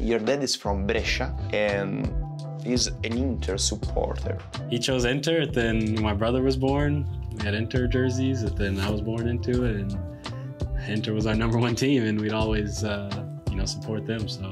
Your dad is from Brescia and is an Inter supporter. He chose Inter, then my brother was born. We had Inter jerseys, and then I was born into it, and Inter was our number one team, and we'd always, uh, you know, support them. So